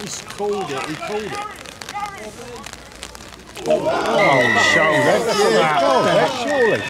He's called it. He called it. Oh, oh, oh show that. shoulder. Surely.